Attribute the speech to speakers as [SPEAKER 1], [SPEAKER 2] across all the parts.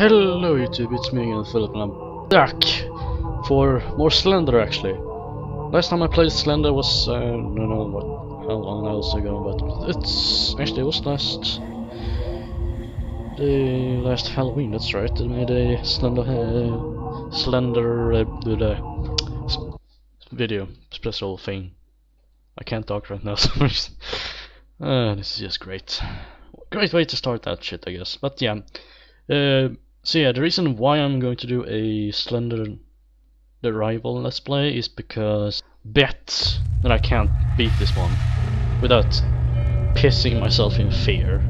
[SPEAKER 1] Hello YouTube, it's me again, Philip, and I'm back for more Slender actually. Last time I played Slender was, uh, I don't know what, how long else ago, but it's, actually it was last, the last Halloween, that's right, they made a Slender, uh, Slender, uh, the, video, special thing. I can't talk right now, so uh, this is just great. Great way to start that shit, I guess, but yeah. Uh, so yeah, the reason why I'm going to do a Slender the Arrival Let's Play is because bet that I can't beat this one without pissing myself in fear.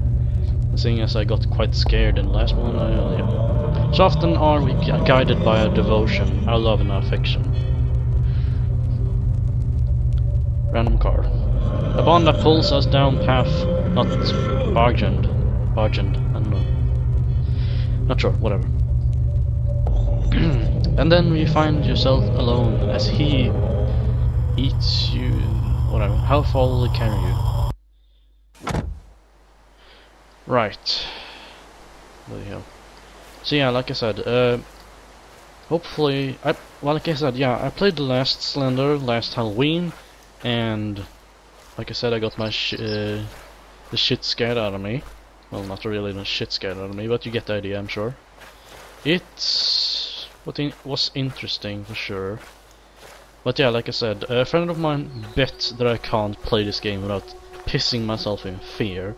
[SPEAKER 1] Seeing as I got quite scared in the last one, I, uh, yeah. So often are we guided by our devotion, our love and our affection. Random car. A bond that pulls us down path not bargained. Bargained, I don't know. Not sure, whatever. and then you find yourself alone as he eats you, whatever. How far carry you? Right. Bloody hell. So yeah, like I said, uh, hopefully, I, well, like I said, yeah, I played the last Slender last Halloween, and like I said, I got my sh uh, the shit scared out of me. Well, not really the shit scared out of me, but you get the idea, I'm sure. It was interesting for sure. But yeah, like I said, a friend of mine bet that I can't play this game without pissing myself in fear.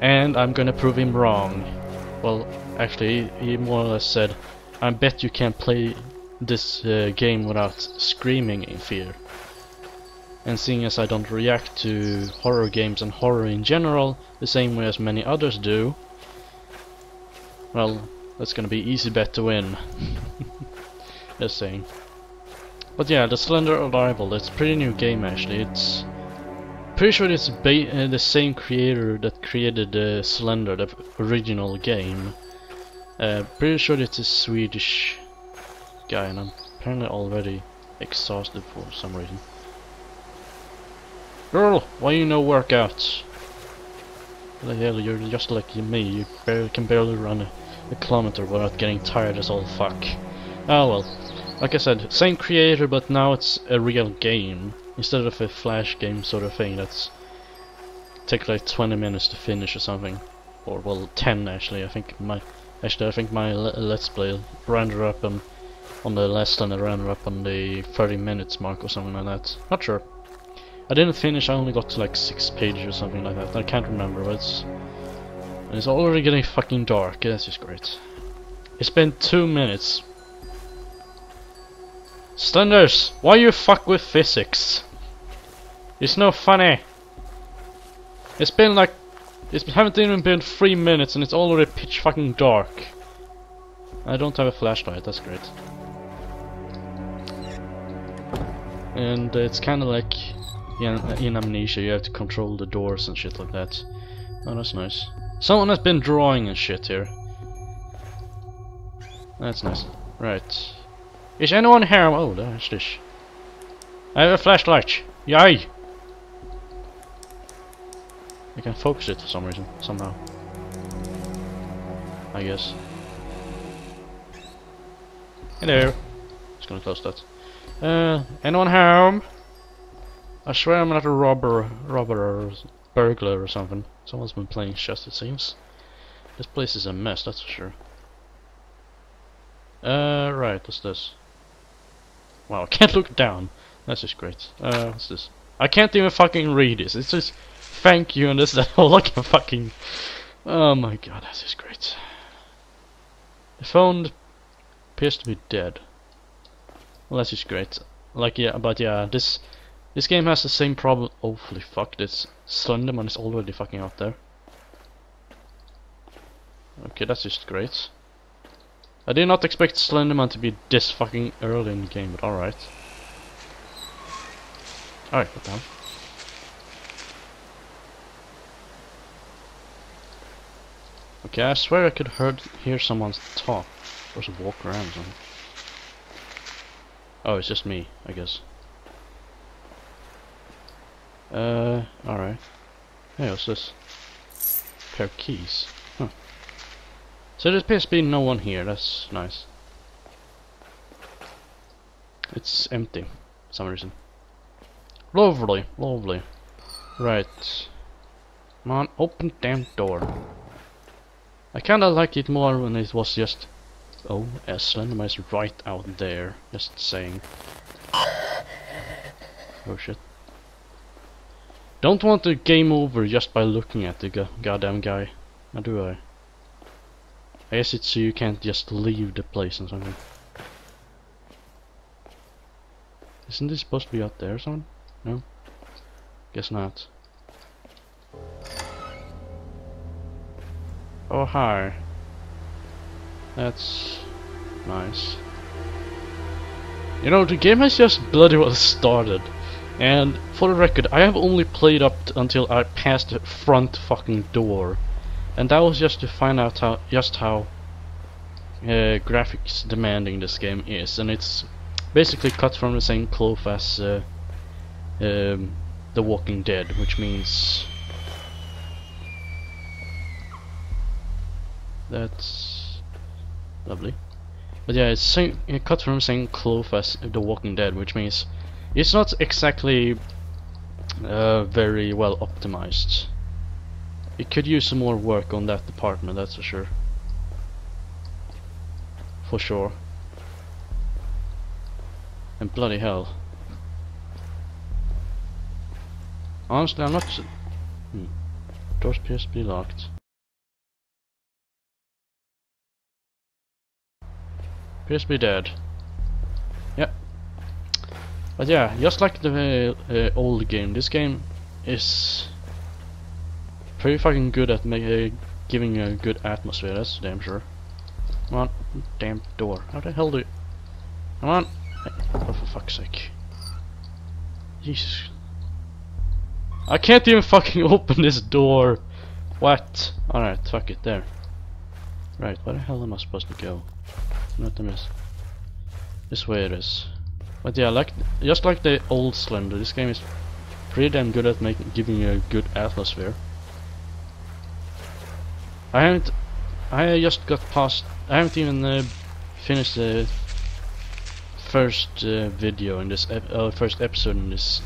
[SPEAKER 1] And I'm gonna prove him wrong. Well, actually, he more or less said, I bet you can't play this uh, game without screaming in fear. And seeing as I don't react to horror games and horror in general the same way as many others do, well, that's gonna be easy bet to win. Just saying. But yeah, the Slender Arrival, it's a pretty new game actually. It's pretty sure it's uh, the same creator that created the Slender, the original game. Uh, pretty sure it's a Swedish guy, and I'm apparently already exhausted for some reason. Girl, why you no workouts? The hell, you're just like me, you barely, can barely run a, a kilometer without getting tired as all fuck. Ah well, like I said, same creator but now it's a real game, instead of a flash game sort of thing that's take like 20 minutes to finish or something. Or well, 10 actually, I think my, actually I think my let's play render up on, on the less than a render up on the 30 minutes mark or something like that. Not sure. I didn't finish, I only got to like 6 pages or something like that. I can't remember, but it's... It's already getting fucking dark, that's just great. It's been 2 minutes. Slenders, why you fuck with physics? It's no funny. It's been like... It haven't even been 3 minutes and it's already pitch fucking dark. I don't have a flashlight, that's great. And it's kinda like in, in Amnesia you have to control the doors and shit like that. Oh, that's nice. Someone has been drawing and shit here. That's nice. Right. Is anyone here? Oh, there's this. I have a flashlight. Yay! I can focus it for some reason, somehow. I guess. Hello. Just gonna close that. Uh, anyone home? I swear I'm not a robber, robber or burglar or something. Someone's been playing chess, it seems. This place is a mess, that's for sure. Uh, right, what's this? Wow, I can't look down. That's just great. Uh, what's this? I can't even fucking read this. It's just thank you and this that all I can fucking. Oh my god, that's just great. The phone appears to be dead. Well, that's just great. Like yeah, but yeah, this this game has the same problem. Oh, holy fuck, this Slenderman is already fucking out there. Okay, that's just great. I did not expect Slenderman to be this fucking early in the game, but alright. Alright, put down. Okay, I swear I could heard, hear someone talk or walk around or something. Oh, it's just me, I guess. Uh, alright. Hey, what's this? Pair of keys. Huh. So there appears to be no one here, that's nice. It's empty, for some reason. Lovely, lovely. Right. On, open damn door. I kinda like it more when it was just... Oh, Slenderman is right out there, just saying. Oh shit. Don't want the game over just by looking at the go goddamn guy. Now do I? I guess it's so you can't just leave the place or something. Isn't this supposed to be out there something? No? Guess not. Oh hi. That's nice. You know, the game has just bloody well started. And for the record, I have only played up until I passed the front fucking door. And that was just to find out how just how uh, graphics demanding this game is. And it's basically cut from the same cloth as uh, um, The Walking Dead, which means that's lovely. But yeah, it's same, cut from the same cloth as The Walking Dead, which means it's not exactly uh, very well optimized. It could use some more work on that department, that's for sure. For sure. And bloody hell. Honestly, I'm not... Hmm. Doors appears to be locked. Appears to be dead. But yeah, just like the uh, old game, this game is pretty fucking good at uh, giving a good atmosphere, that's damn sure. Come on, damn door. How the hell do you... Come on! Oh, for fuck's sake. Jesus. I can't even fucking open this door. What? Alright, fuck it, there. Right, where the hell am I supposed to go? Not the miss. This way it is. But yeah, like just like the old Slender, this game is pretty damn good at making giving you a good atmosphere. I haven't I just got past I haven't even uh, finished the first uh, video in this ep uh, first episode in this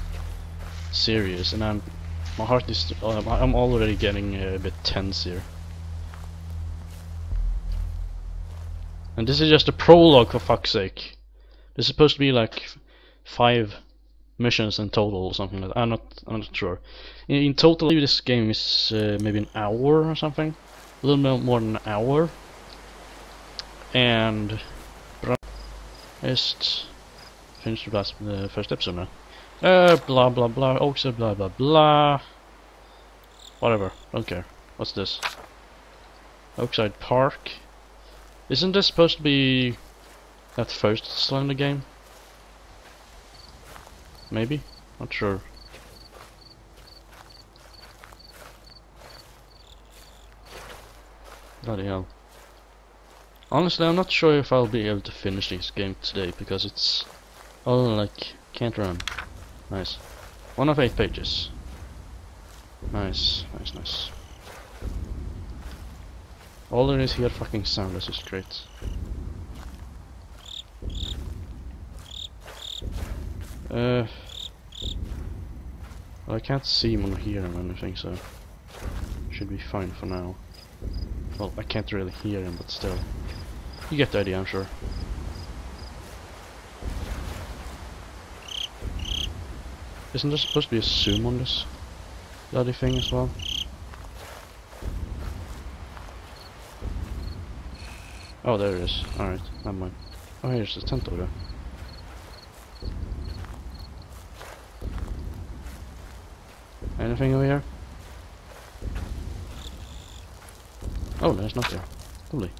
[SPEAKER 1] series, and I'm my heart is uh, I'm already getting a bit tense here. And this is just a prologue for fuck's sake. This is supposed to be like five missions in total or something like that. I'm not I'm not sure. In, in total this game is uh, maybe an hour or something. A little bit more than an hour. And just finished the last the first episode now. Uh, blah blah blah. Also blah blah blah. Whatever. Don't care. What's this? Oakside Park. Isn't this supposed to be that first Slender game? Maybe? Not sure. Bloody hell. Honestly, I'm not sure if I'll be able to finish this game today because it's all like can't run. Nice. One of eight pages. Nice, nice, nice. All there is here fucking sound, this is great. Uh, I can't see him or hear him or anything, so should be fine for now. Well, I can't really hear him, but still. You get the idea, I'm sure. Isn't there supposed to be a zoom on this bloody thing as well? Oh, there it is. Alright, never mind. Oh, here's the tent over there. Anything over here? Oh, there's nothing. Lovely.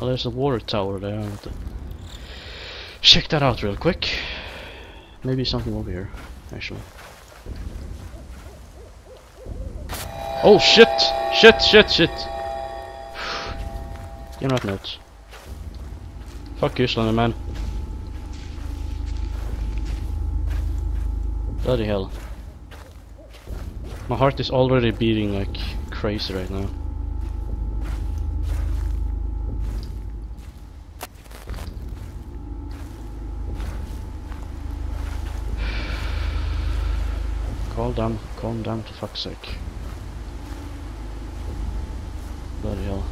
[SPEAKER 1] Oh, there's a water tower there. To check that out real quick. Maybe something over here, actually. Oh shit! Shit, shit, shit! You're not nuts. Fuck you, Slender Man. Bloody hell. My heart is already beating like crazy right now. calm down, calm down for fuck's sake. Bloody hell.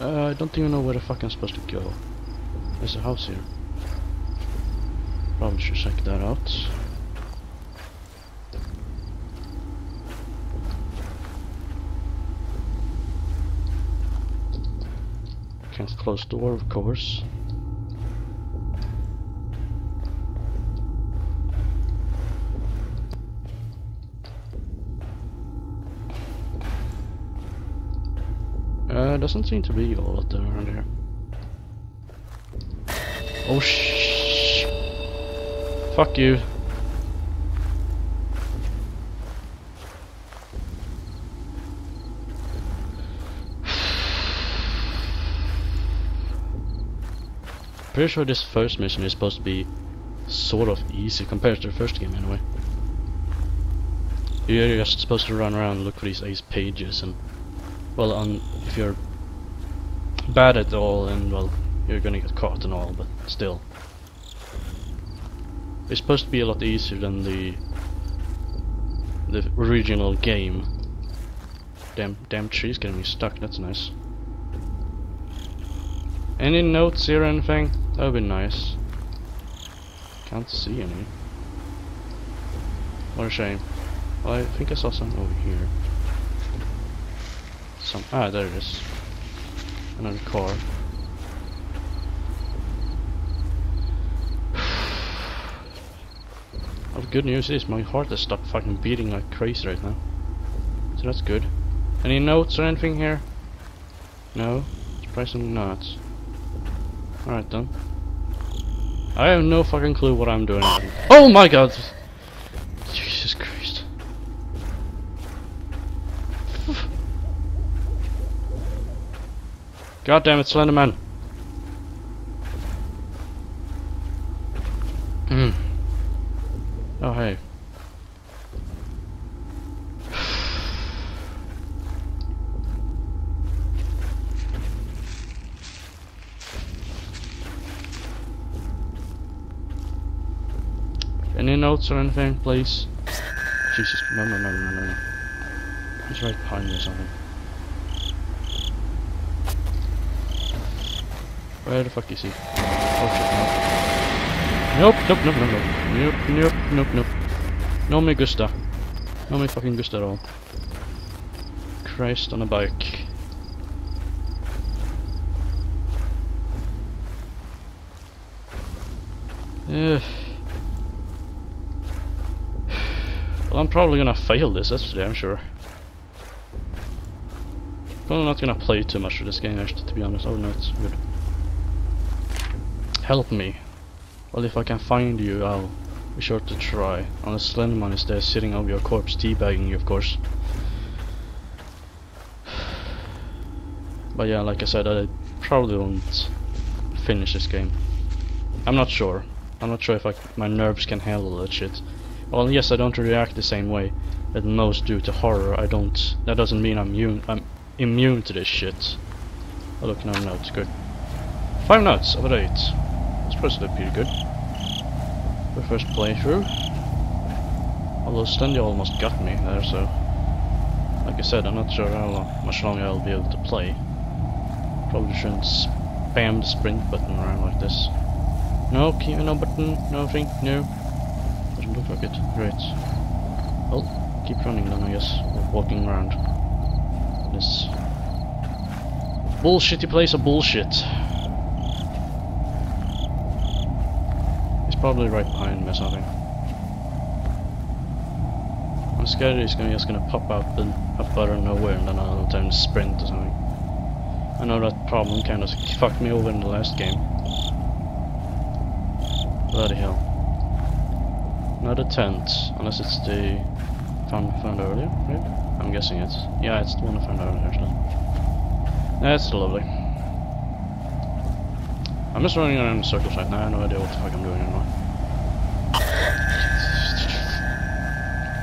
[SPEAKER 1] Uh, I don't even know where the fuck I'm supposed to go. There's a house here. Probably should check that out. Can't close door, of course. Uh, doesn't seem to be a lot around here. Oh sh! Fuck you. Pretty sure this first mission is supposed to be sort of easy compared to the first game anyway. You're just supposed to run around and look for these ace pages and well on if you're bad at all and well you're gonna get caught and all but still. It's supposed to be a lot easier than the the original game. Damn damn tree's getting me stuck, that's nice. Any notes here or anything? That would be nice. Can't see any. What a shame. Well, I think I saw some over here. Some ah, there it is. Another car. Good news is my heart has stopped fucking beating like crazy right now. So that's good. Any notes or anything here? No? Surprisingly not. Alright then. I have no fucking clue what I'm doing. Oh my god! Jesus Christ. God damn it, Slenderman. Hmm. Oh hey. Any notes or anything, please? Jesus, no, no, no, no, no. He's right behind me or something. Where the fuck is he? Oh shit, no. Nope, nope, nope, nope, nope. Nope, nope, nope. No me gusta. No me fucking gusta at all. Christ on a bike. Ugh. Well, I'm probably gonna fail this, that's for damn sure. Probably not gonna play too much of this game, actually, to be honest. Oh no, it's good. Help me. Well, if I can find you, I'll be sure to try. Unless Slenderman is there sitting over your corpse, teabagging you, of course. But yeah, like I said, I probably won't finish this game. I'm not sure. I'm not sure if I, my nerves can handle that shit. Well, yes, I don't react the same way that most do to horror. I don't. That doesn't mean I'm immune. I'm immune to this shit. Oh, look, no notes. Good. Five notes out of eight. Supposed to pretty good. The first playthrough. Although Slendy almost got me there, so. Like I said, I'm not sure how much longer I'll be able to play. Probably shouldn't spam the sprint button around like this. No, keep no button, nothing, no. Doesn't look like it. Great. Well, oh, keep running then, I guess. Walking around. This bullshitty place of bullshit. Probably right behind me or something. I'm scared he's gonna, just gonna pop up and up out of nowhere and then I'll to sprint or something. I know that problem kind of fucked me over in the last game. Bloody hell. Not a tent, unless it's the found found earlier, right? I'm guessing it's yeah, it's the one I found earlier actually. That's lovely. I'm just running around in circles right now. I have no idea what the fuck I'm doing anymore.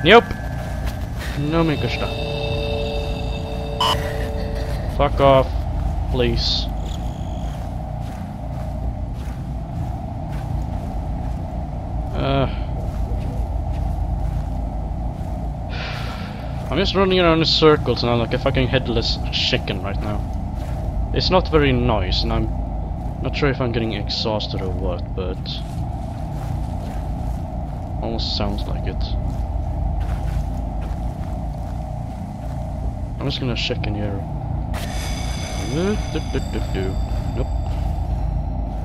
[SPEAKER 1] Nope. No make a stop. Fuck off, please. Uh, I'm just running around in circles and I'm like a fucking headless chicken right now. It's not very nice and I'm not sure if I'm getting exhausted or what, but almost sounds like it. I'm just gonna check in here. Nope.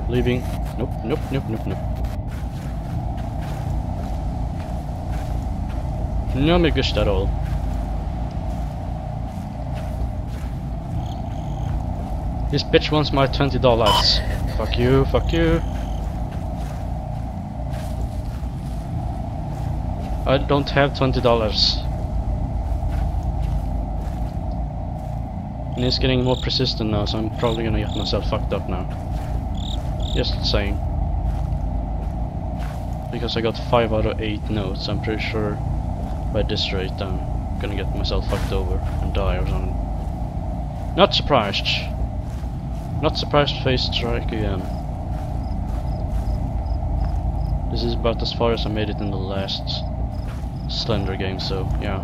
[SPEAKER 1] Leaving. Nope, nope, nope, nope, nope. No me gusta at all. This bitch wants my twenty dollars. Fuck you, fuck you. I don't have twenty dollars. And it's getting more persistent now, so I'm probably gonna get myself fucked up now. Just saying. Because I got 5 out of 8 notes, I'm pretty sure by this rate I'm gonna get myself fucked over and die or something. Not surprised. Not surprised face strike again. This is about as far as I made it in the last Slender game, so yeah.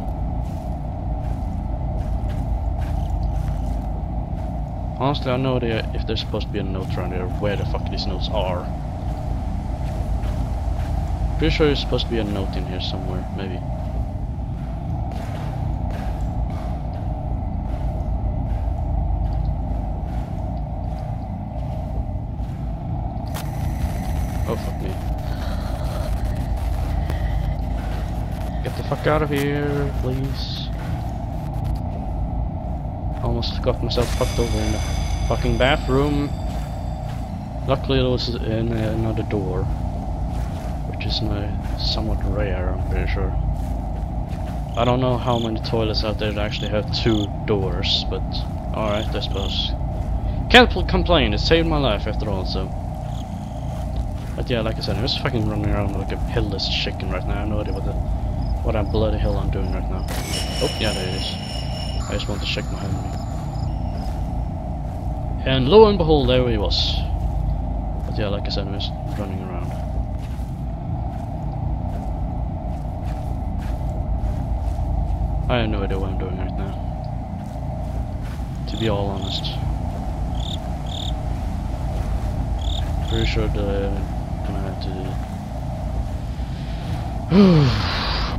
[SPEAKER 1] Honestly, I no idea if there's supposed to be a note around here, where the fuck these notes are. Pretty sure there's supposed to be a note in here somewhere, maybe. Oh fuck me. Get the fuck out of here, please. Almost got myself fucked over in the fucking bathroom. Luckily it was in uh, another door. Which is somewhat rare, I'm pretty sure. I don't know how many toilets out there that actually have two doors, but alright, I suppose. Can't complain, it saved my life after all, so. But yeah, like I said, I'm just fucking running around like a headless chicken right now. I have no idea what the what I'm bloody hell I'm doing right now. Oh, yeah, there it is. I just want to check behind me. And lo and behold, there he was. But yeah, like I said, I'm just running around. I have no idea what I'm doing right now. To be all honest. Pretty sure that I'm gonna have to...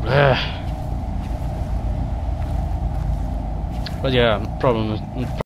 [SPEAKER 1] Blah. But yeah, problem is...